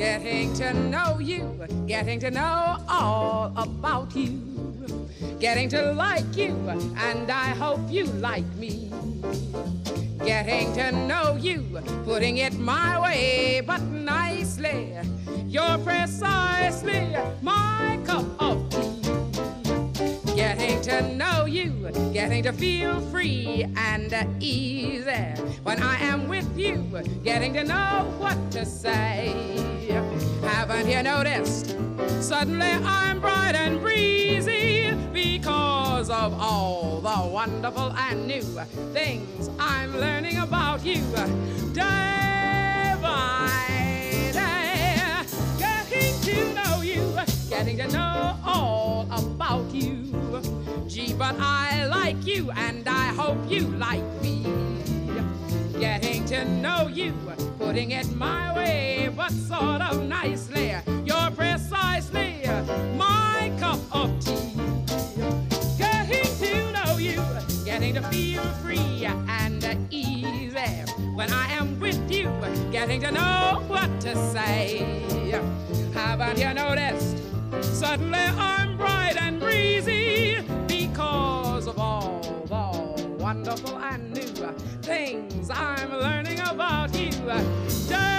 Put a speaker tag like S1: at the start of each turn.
S1: Getting to know you, getting to know all about you. Getting to like you, and I hope you like me. Getting to know you, putting it my way, but nicely. You're precisely my know you, getting to feel free and easy. When I am with you, getting to know what to say. Haven't you noticed? Suddenly I'm bright and breezy because of all the wonderful and new things I'm learning about you day you. Gee, but I like you and I hope you like me. Getting to know you, putting it my way, but sort of nicely. You're precisely my cup of tea. Getting to know you, getting to feel free and easy. When I am with you, getting to know what to say. Haven't you noticed? Suddenly wonderful and new things I'm learning about you. By